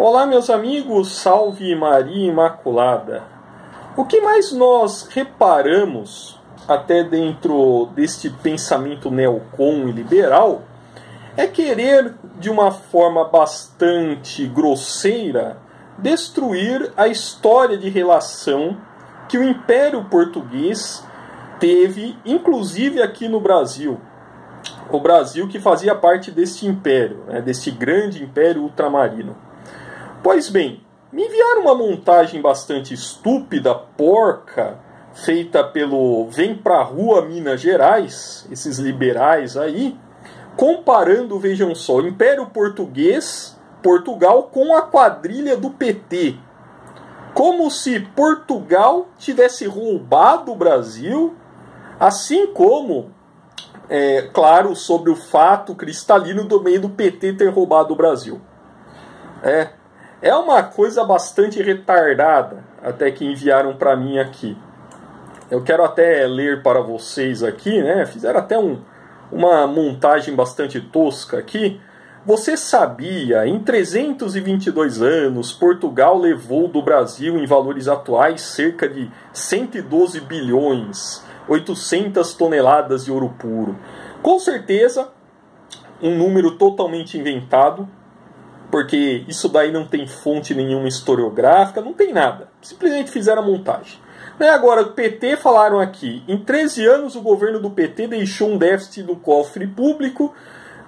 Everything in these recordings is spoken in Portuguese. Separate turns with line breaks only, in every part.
Olá, meus amigos, salve Maria Imaculada. O que mais nós reparamos, até dentro deste pensamento neocon e liberal, é querer, de uma forma bastante grosseira, destruir a história de relação que o Império Português teve, inclusive aqui no Brasil. O Brasil que fazia parte deste império, né, deste grande império ultramarino. Pois bem, me enviaram uma montagem bastante estúpida, porca, feita pelo Vem Pra Rua Minas Gerais, esses liberais aí, comparando, vejam só, Império Português, Portugal, com a quadrilha do PT. Como se Portugal tivesse roubado o Brasil, assim como, é, claro, sobre o fato cristalino do meio do PT ter roubado o Brasil. É, é uma coisa bastante retardada, até que enviaram para mim aqui. Eu quero até ler para vocês aqui, né? Fizeram até um, uma montagem bastante tosca aqui. Você sabia, em 322 anos, Portugal levou do Brasil, em valores atuais, cerca de 112 bilhões, 800 toneladas de ouro puro. Com certeza, um número totalmente inventado, porque isso daí não tem fonte nenhuma historiográfica, não tem nada. Simplesmente fizeram a montagem. Né, agora, o PT falaram aqui: em 13 anos o governo do PT deixou um déficit no cofre público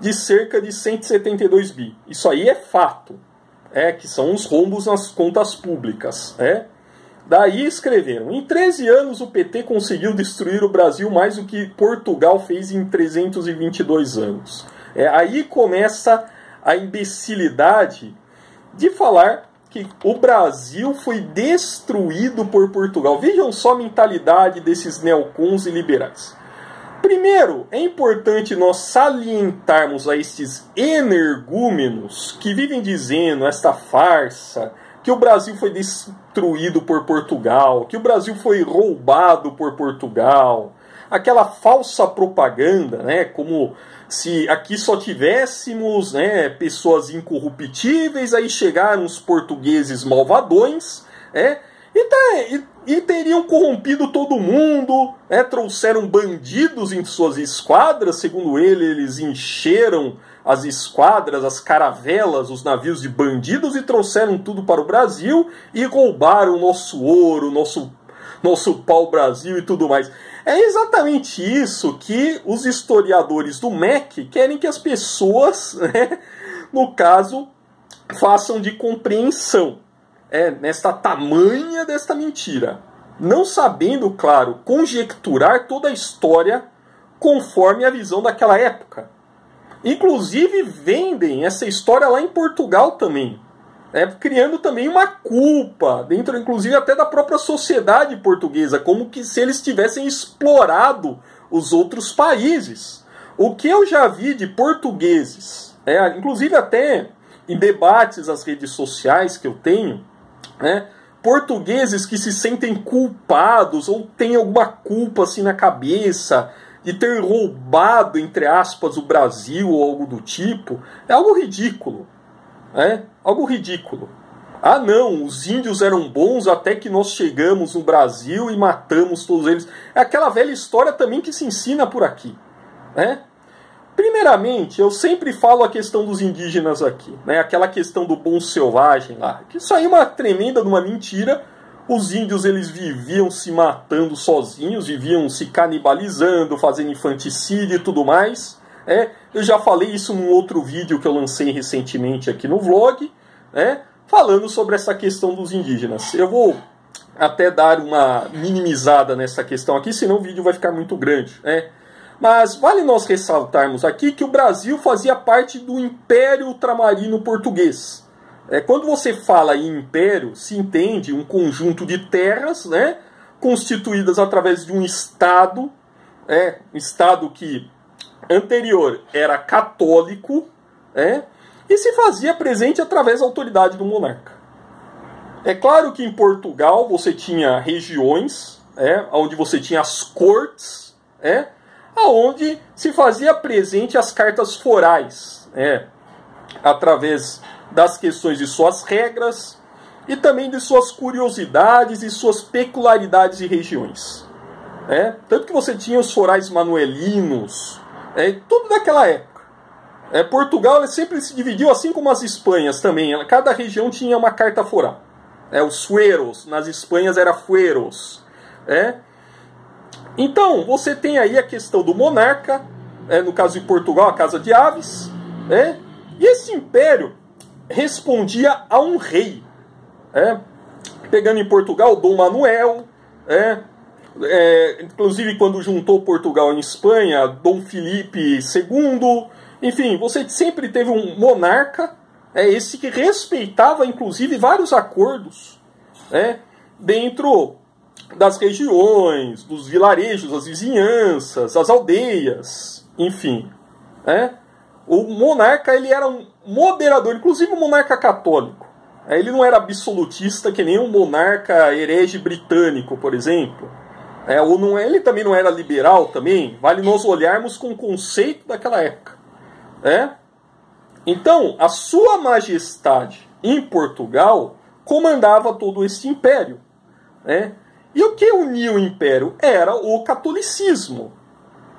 de cerca de 172 bi. Isso aí é fato. É que são os rombos nas contas públicas. É. Daí escreveram: em 13 anos o PT conseguiu destruir o Brasil mais do que Portugal fez em 322 anos. É, aí começa a imbecilidade de falar que o Brasil foi destruído por Portugal. Vejam só a mentalidade desses neocons e liberais. Primeiro, é importante nós salientarmos a estes energúmenos que vivem dizendo esta farsa que o Brasil foi destruído por Portugal, que o Brasil foi roubado por Portugal, aquela falsa propaganda, né, como se aqui só tivéssemos né, pessoas incorruptíveis, aí chegaram os portugueses malvadões, é, e, tá, e, e, teriam corrompido todo mundo, é, trouxeram bandidos em suas esquadras, segundo ele, eles encheram as esquadras, as caravelas, os navios de bandidos e trouxeram tudo para o Brasil e roubaram nosso ouro, nosso, nosso pau-brasil e tudo mais. É exatamente isso que os historiadores do MEC querem que as pessoas, né, no caso, façam de compreensão é, nesta tamanha desta mentira. Não sabendo, claro, conjecturar toda a história conforme a visão daquela época. Inclusive vendem essa história lá em Portugal também é, criando também uma culpa dentro, inclusive até da própria sociedade portuguesa, como que se eles tivessem explorado os outros países. O que eu já vi de portugueses, é, inclusive até em debates nas redes sociais que eu tenho, né, portugueses que se sentem culpados ou têm alguma culpa assim na cabeça de ter roubado, entre aspas, o Brasil ou algo do tipo, é algo ridículo. É algo ridículo. Ah, não, os índios eram bons até que nós chegamos no Brasil e matamos todos eles. É aquela velha história também que se ensina por aqui. Né? Primeiramente, eu sempre falo a questão dos indígenas aqui, né? aquela questão do bom selvagem lá. Que isso aí é uma tremenda uma mentira. Os índios eles viviam se matando sozinhos, viviam se canibalizando, fazendo infanticídio e tudo mais. É, eu já falei isso num outro vídeo que eu lancei recentemente aqui no vlog, né, falando sobre essa questão dos indígenas. Eu vou até dar uma minimizada nessa questão aqui, senão o vídeo vai ficar muito grande. Né? Mas vale nós ressaltarmos aqui que o Brasil fazia parte do Império Ultramarino Português. É, quando você fala em império, se entende um conjunto de terras né, constituídas através de um Estado, é, um Estado que anterior era católico é, e se fazia presente através da autoridade do monarca. É claro que em Portugal você tinha regiões, é, onde você tinha as cortes, é, aonde se fazia presente as cartas forais, é, através das questões de suas regras e também de suas curiosidades e suas peculiaridades e regiões. É? Tanto que você tinha os forais manuelinos, é, tudo daquela época. É, Portugal sempre se dividiu, assim como as Espanhas também. Cada região tinha uma carta foral. É, os fueros, nas Espanhas era fueros. É? Então, você tem aí a questão do monarca, é, no caso de Portugal, a Casa de Aves. É? E esse império respondia a um rei. É? Pegando em Portugal, Dom Manuel. É? É, inclusive, quando juntou Portugal em Espanha, Dom Felipe II. Enfim, você sempre teve um monarca, é esse que respeitava, inclusive, vários acordos é, dentro das regiões, dos vilarejos, das vizinhanças, das aldeias, enfim. É? O monarca ele era um moderador, inclusive um monarca católico. É, ele não era absolutista que nem um monarca herege britânico, por exemplo. É, ou não, ele também não era liberal também. Vale nós olharmos com o conceito daquela época. É? Então, a sua majestade em Portugal comandava todo esse império. Né? E o que unia o império? Era o catolicismo.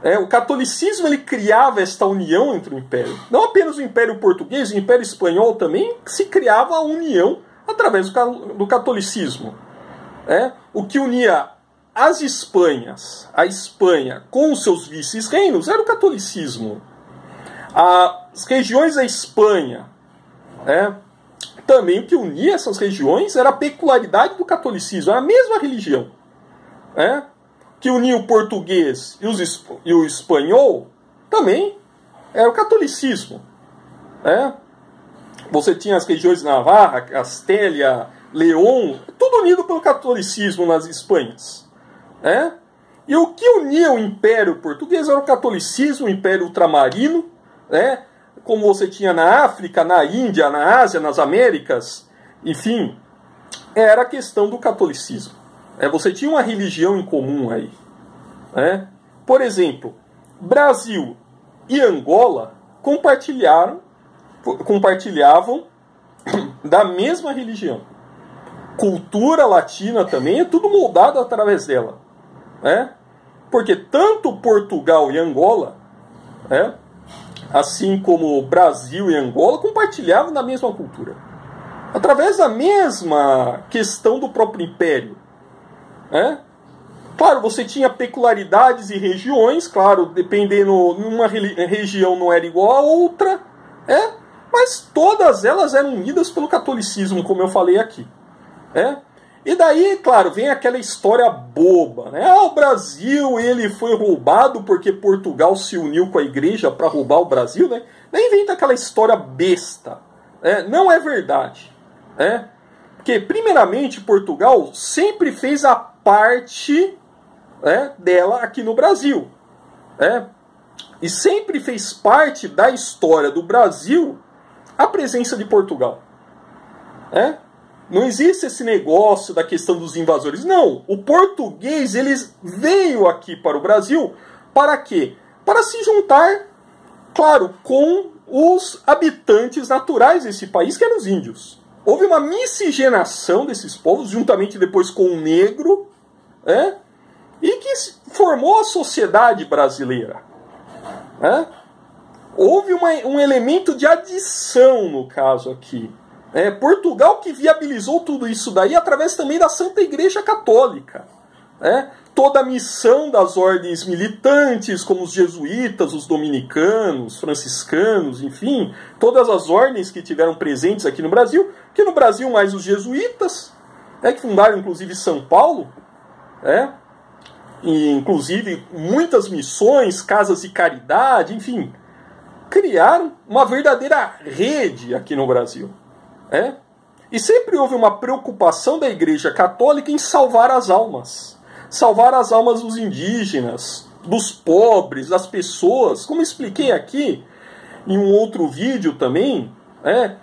É, o catolicismo ele criava esta união entre o império. Não apenas o império português, o império espanhol também se criava a união através do catolicismo. É, o que unia as Espanhas, a Espanha com os seus vices-reinos era o catolicismo. As regiões da Espanha, é, também o que unia essas regiões era a peculiaridade do catolicismo, era a mesma religião. É, que unia o português e, os, e o espanhol também era o catolicismo. É. Você tinha as regiões Navarra, Castélia, León, tudo unido pelo catolicismo nas Espanhas. É. E o que unia o Império Português era o catolicismo, o Império Ultramarino, né? como você tinha na África, na Índia, na Ásia, nas Américas, enfim, era a questão do catolicismo. É, você tinha uma religião em comum aí. Né? Por exemplo, Brasil e Angola compartilharam, compartilhavam da mesma religião. Cultura latina também é tudo moldado através dela. Né? Porque tanto Portugal e Angola né, assim como Brasil e Angola, compartilhavam da mesma cultura. Através da mesma questão do próprio império. É? Claro, você tinha peculiaridades e regiões, claro, dependendo, uma região não era igual a outra, é? mas todas elas eram unidas pelo catolicismo, como eu falei aqui. É? E daí, claro, vem aquela história boba, né? Ah, o Brasil ele foi roubado porque Portugal se uniu com a igreja para roubar o Brasil, né? Nem inventa aquela história besta. Né? Não é verdade. Né? Porque, primeiramente, Portugal sempre fez a parte né, dela aqui no Brasil. Né? E sempre fez parte da história do Brasil a presença de Portugal. Né? Não existe esse negócio da questão dos invasores. Não, o português eles veio aqui para o Brasil para quê? Para se juntar, claro, com os habitantes naturais desse país, que eram os índios. Houve uma miscigenação desses povos, juntamente depois com o negro, é? e que formou a sociedade brasileira. É? Houve uma, um elemento de adição no caso aqui. É, Portugal que viabilizou tudo isso daí através também da Santa Igreja Católica. É, toda a missão das ordens militantes, como os jesuítas, os dominicanos, franciscanos, enfim, todas as ordens que tiveram presentes aqui no Brasil, que no Brasil mais os jesuítas, é, que fundaram inclusive São Paulo, é, e inclusive muitas missões, casas de caridade, enfim, criaram uma verdadeira rede aqui no Brasil. É? E sempre houve uma preocupação da Igreja Católica em salvar as almas. Salvar as almas dos indígenas, dos pobres, das pessoas. Como expliquei aqui em um outro vídeo também. É?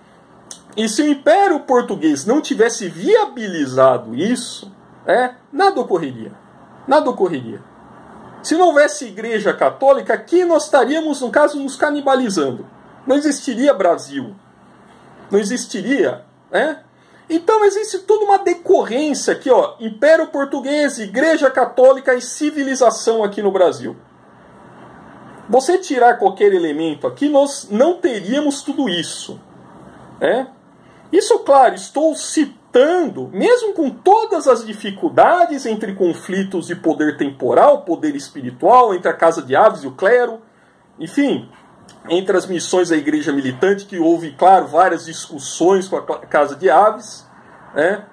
E se o Império Português não tivesse viabilizado isso, é, nada ocorreria. Nada ocorreria. Se não houvesse Igreja Católica, aqui nós estaríamos, no caso, nos canibalizando. Não existiria Brasil. Não existiria, né? Então existe toda uma decorrência aqui, ó, Império Português, Igreja Católica e civilização aqui no Brasil. Você tirar qualquer elemento aqui, nós não teríamos tudo isso. Né? Isso, claro, estou citando, mesmo com todas as dificuldades entre conflitos de poder temporal, poder espiritual, entre a Casa de Aves e o clero, enfim, entre as missões da igreja militante, que houve, claro, várias discussões com a Casa de Aves, né,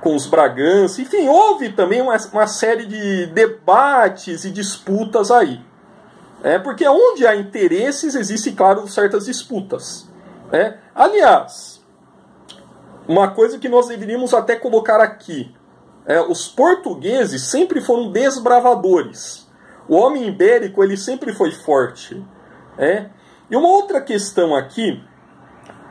com os Bragança, enfim, houve também uma, uma série de debates e disputas aí. É, porque onde há interesses, existem, claro, certas disputas. Né? Aliás, uma coisa que nós deveríamos até colocar aqui: é, os portugueses sempre foram desbravadores. O homem ibérico ele sempre foi forte. É? E uma outra questão aqui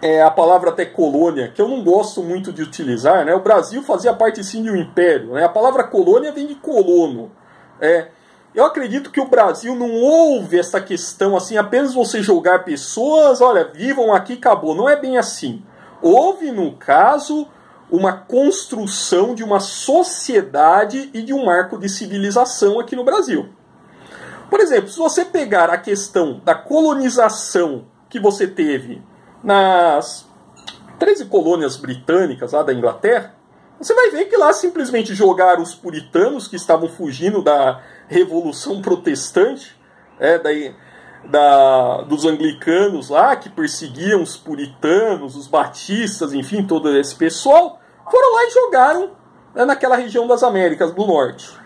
é a palavra até colônia, que eu não gosto muito de utilizar. Né? O Brasil fazia parte sim de um império. Né? A palavra colônia vem de colono. É, eu acredito que o Brasil não houve essa questão assim, apenas você jogar pessoas, olha, vivam aqui, acabou. Não é bem assim. Houve, no caso, uma construção de uma sociedade e de um marco de civilização aqui no Brasil. Por exemplo, se você pegar a questão da colonização que você teve nas 13 colônias britânicas lá da Inglaterra, você vai ver que lá simplesmente jogaram os puritanos que estavam fugindo da Revolução Protestante, é, daí, da, dos anglicanos lá, que perseguiam os puritanos, os batistas, enfim, todo esse pessoal, foram lá e jogaram né, naquela região das Américas do Norte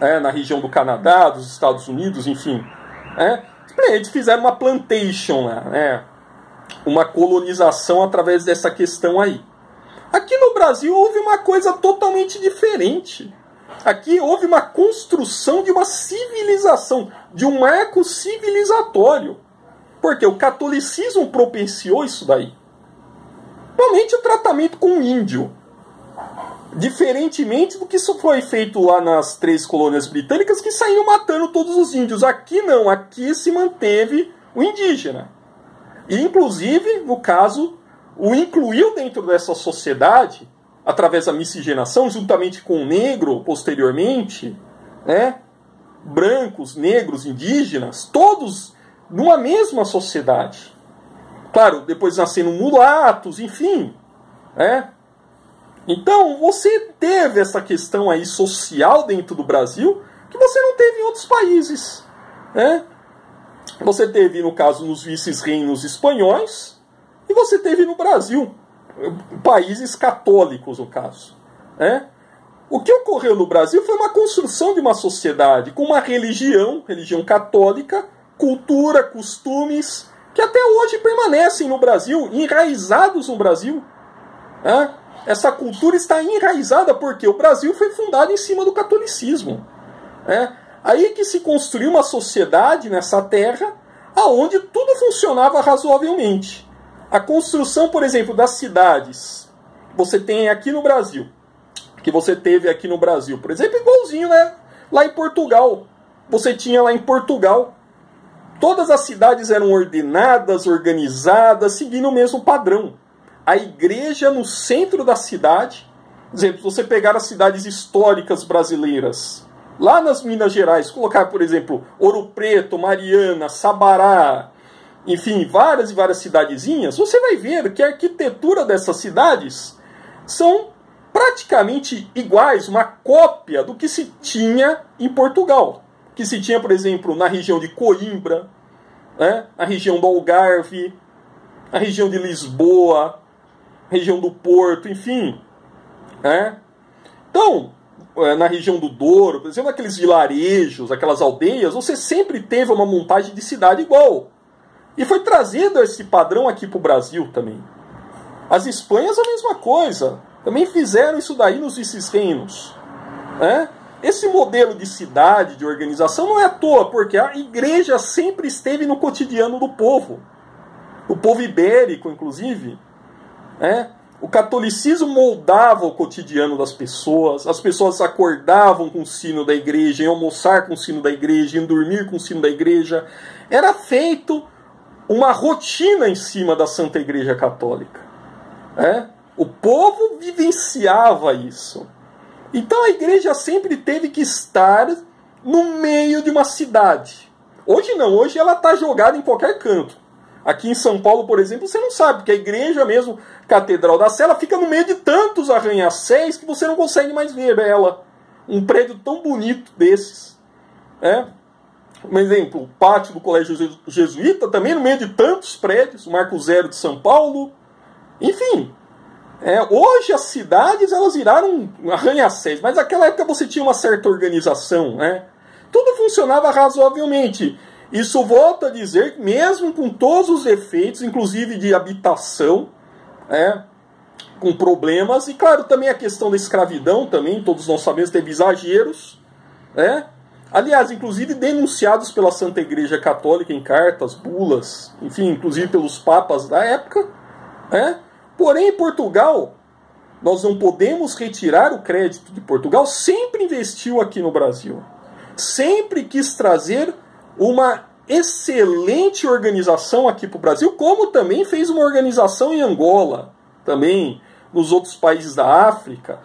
é, na região do Canadá, dos Estados Unidos, enfim. É, eles fizeram uma plantation lá, né, uma colonização através dessa questão aí. Aqui no Brasil houve uma coisa totalmente diferente. Aqui houve uma construção de uma civilização, de um marco civilizatório. Porque o catolicismo propiciou isso daí. Principalmente o tratamento com o índio. Diferentemente do que isso foi feito lá nas três colônias britânicas que saíram matando todos os índios. Aqui não, aqui se manteve o indígena. E, inclusive, no caso, o incluiu dentro dessa sociedade, através da miscigenação, juntamente com o negro, posteriormente, né? brancos, negros, indígenas, todos numa mesma sociedade. Claro, depois nascendo mulatos, enfim, né? Então, você teve essa questão aí social dentro do Brasil que você não teve em outros países. Né? Você teve, no caso, nos vices-reinos espanhóis e você teve no Brasil, países católicos, no caso. Né? O que ocorreu no Brasil foi uma construção de uma sociedade com uma religião, religião católica, cultura, costumes, que até hoje permanecem no Brasil, enraizados no Brasil. Né? Essa cultura está enraizada porque o Brasil foi fundado em cima do catolicismo. Né? Aí que se construiu uma sociedade nessa terra aonde tudo funcionava razoavelmente. A construção, por exemplo, das cidades, você tem aqui no Brasil, que você teve aqui no Brasil, por exemplo, igualzinho, né? Lá em Portugal, você tinha lá em Portugal, todas as cidades eram ordenadas, organizadas, seguindo o mesmo padrão a igreja no centro da cidade. Por exemplo, se você pegar as cidades históricas brasileiras, lá nas Minas Gerais, colocar, por exemplo, Ouro Preto, Mariana, Sabará, enfim, várias e várias cidadezinhas, você vai ver que a arquitetura dessas cidades são praticamente iguais, uma cópia do que se tinha em Portugal. Que se tinha, por exemplo, na região de Coimbra, né, na região do Algarve, na região de Lisboa, região do Porto, enfim. Né? Então, é, na região do Douro, por exemplo, aqueles vilarejos, aquelas aldeias, você sempre teve uma montagem de cidade igual. E foi trazido esse padrão aqui para o Brasil também. As Espanhas a mesma coisa. Também fizeram isso daí nos vice-reinos. Né? Esse modelo de cidade, de organização, não é à toa, porque a igreja sempre esteve no cotidiano do povo. O povo ibérico, inclusive, né? O catolicismo moldava o cotidiano das pessoas, as pessoas acordavam com o sino da igreja, iam almoçar com o sino da igreja, iam dormir com o sino da igreja. Era feito uma rotina em cima da Santa Igreja Católica. É? O povo vivenciava isso. Então a igreja sempre teve que estar no meio de uma cidade. Hoje não, hoje ela está jogada em qualquer canto. Aqui em São Paulo, por exemplo, você não sabe, porque a igreja mesmo, Catedral da Sé, ela fica no meio de tantos arranha-céus que você não consegue mais ver ela. Um prédio tão bonito desses. É? Um exemplo, o pátio do Colégio Jesuíta, também no meio de tantos prédios, o Marco Zero de São Paulo. Enfim, é, hoje as cidades elas viraram arranha-céus, mas naquela época você tinha uma certa organização, né? Tudo funcionava razoavelmente. Isso volta a dizer que mesmo com todos os efeitos, inclusive de habitação, é, com problemas, e claro, também a questão da escravidão, também, todos nós sabemos, teve exageros, né? aliás, inclusive denunciados pela Santa Igreja Católica em cartas, bulas, enfim, inclusive pelos papas da época, né? Porém, em Portugal, nós não podemos retirar o crédito de Portugal, sempre investiu aqui no Brasil. Sempre quis trazer uma excelente organização aqui para o Brasil, como também fez uma organização em Angola, também nos outros países da África.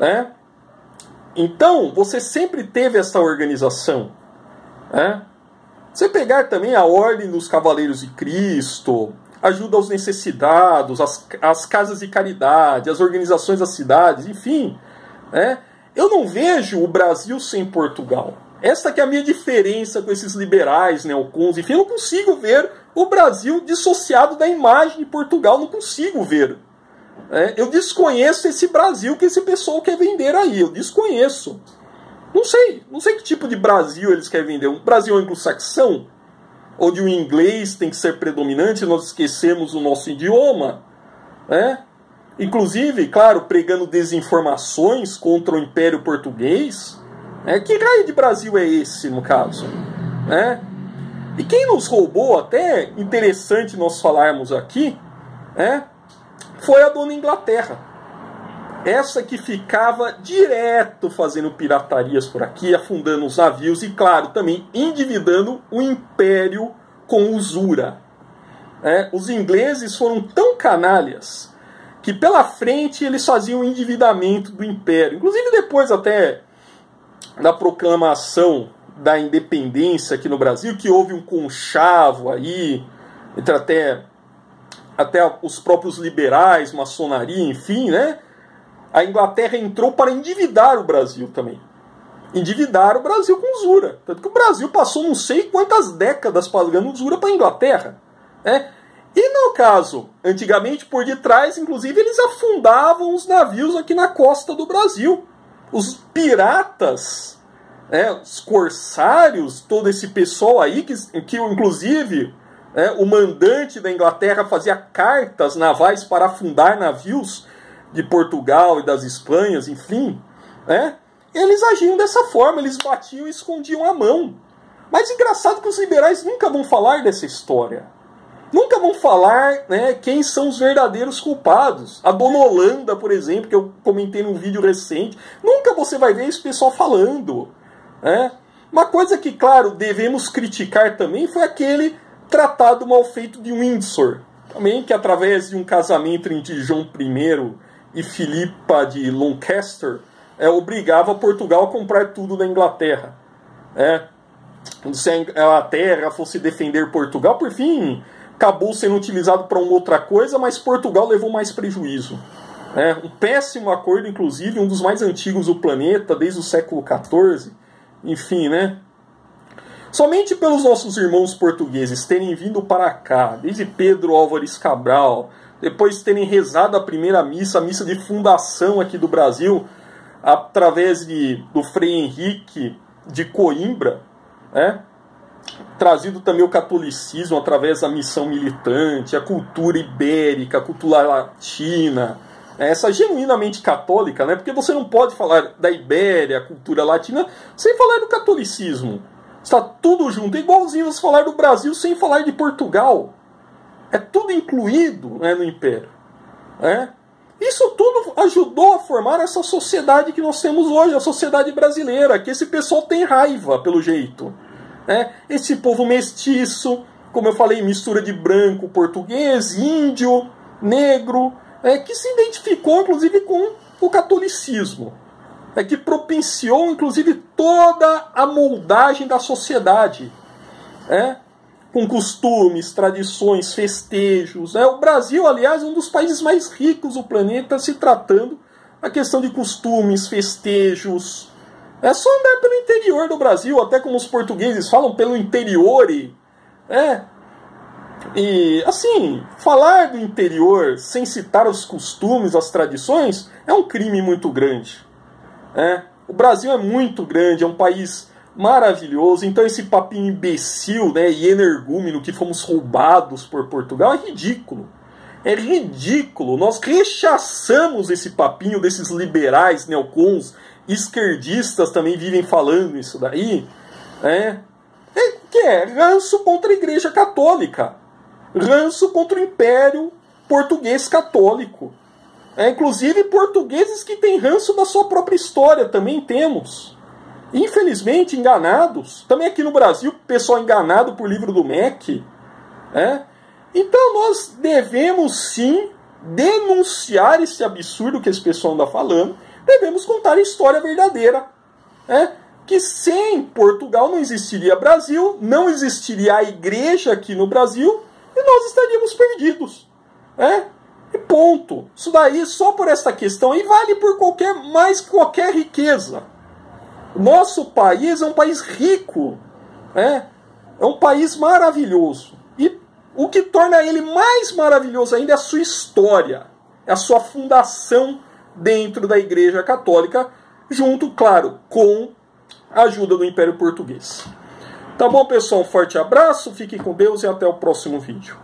Né? Então, você sempre teve essa organização. Né? Você pegar também a Ordem dos Cavaleiros de Cristo, ajuda aos necessitados, as, as casas de caridade, as organizações das cidades, enfim. Né? Eu não vejo o Brasil sem Portugal. Essa que é a minha diferença com esses liberais, neocons, enfim, eu não consigo ver o Brasil dissociado da imagem de Portugal, não consigo ver. É, eu desconheço esse Brasil que esse pessoal quer vender aí, eu desconheço. Não sei, não sei que tipo de Brasil eles querem vender. Um Brasil anglo-saxão? onde o inglês tem que ser predominante, nós esquecemos o nosso idioma, né? Inclusive, claro, pregando desinformações contra o Império Português. Né? Que raio de Brasil é esse, no caso? Né? E quem nos roubou, até interessante nós falarmos aqui, né? foi a dona Inglaterra. Essa que ficava direto fazendo piratarias por aqui, afundando os navios e, claro, também endividando o império com usura. É, os ingleses foram tão canalhas que pela frente eles faziam o endividamento do império. Inclusive depois até da proclamação da independência aqui no Brasil, que houve um conchavo aí entre até, até os próprios liberais, maçonaria, enfim, né? a Inglaterra entrou para endividar o Brasil também. Endividar o Brasil com usura. Tanto que o Brasil passou não sei quantas décadas pagando usura para a Inglaterra. Né? E no caso, antigamente por detrás, inclusive, eles afundavam os navios aqui na costa do Brasil. Os piratas, né, os corsários, todo esse pessoal aí, que, que inclusive né, o mandante da Inglaterra fazia cartas navais para afundar navios de Portugal e das Espanhas, enfim, né? eles agiam dessa forma, eles batiam e escondiam a mão. Mas engraçado que os liberais nunca vão falar dessa história. Nunca vão falar né, quem são os verdadeiros culpados. A Dona Holanda, por exemplo, que eu comentei num vídeo recente, nunca você vai ver esse pessoal falando. Né? Uma coisa que, claro, devemos criticar também foi aquele tratado mal feito de Windsor. Também que através de um casamento entre João I e Filipa de Lancaster é, obrigava Portugal a comprar tudo da Inglaterra. É, se a Inglaterra fosse defender Portugal, por fim, acabou sendo utilizado para uma outra coisa, mas Portugal levou mais prejuízo. É, um péssimo acordo, inclusive, um dos mais antigos do planeta, desde o século XIV. Enfim, né? Somente pelos nossos irmãos portugueses terem vindo para cá, desde Pedro Álvares Cabral, depois de terem rezado a primeira missa, a missa de fundação aqui do Brasil, através de, do Frei Henrique de Coimbra, né? Trazido também o catolicismo através da missão militante, a cultura ibérica, a cultura latina, né? essa genuinamente católica, né? porque você não pode falar da Ibéria, a cultura latina, sem falar do catolicismo. Está tudo junto, é igualzinho você falar do Brasil sem falar de Portugal. É tudo incluído né, no Império. É? Isso tudo ajudou a formar essa sociedade que nós temos hoje, a sociedade brasileira, que esse pessoal tem raiva, pelo jeito. É? Esse povo mestiço, como eu falei, mistura de branco, português, índio, negro, é, que se identificou inclusive com o catolicismo, é que propiciou inclusive toda a moldagem da sociedade, é, com costumes, tradições, festejos. É, o Brasil, aliás, é um dos países mais ricos do planeta se tratando a questão de costumes, festejos. É só andar pelo interior do Brasil, até como os portugueses falam, pelo interior. É. E, assim, falar do interior sem citar os costumes, as tradições, é um crime muito grande. É. O Brasil é muito grande, é um país maravilhoso. Então, esse papinho imbecil né, e energúmeno que fomos roubados por Portugal é ridículo. É ridículo. Nós rechaçamos esse papinho desses liberais, neocons, esquerdistas também vivem falando isso daí. É, é que é ranço contra a Igreja Católica. Ranço contra o Império Português Católico. É, inclusive portugueses que têm ranço da sua própria história também temos. Infelizmente, enganados. Também aqui no Brasil, pessoal enganado por livro do MEC. É, então nós devemos sim denunciar esse absurdo que esse pessoal anda falando, devemos contar a história verdadeira. É? Que sem Portugal não existiria Brasil, não existiria a igreja aqui no Brasil e nós estaríamos perdidos. É? E ponto. Isso daí, só por esta questão, aí vale por qualquer mais qualquer riqueza. Nosso país é um país rico. É, é um país maravilhoso. O que torna ele mais maravilhoso ainda é a sua história, é a sua fundação dentro da Igreja Católica, junto, claro, com a ajuda do Império Português. Tá bom, pessoal? Forte abraço, fiquem com Deus e até o próximo vídeo.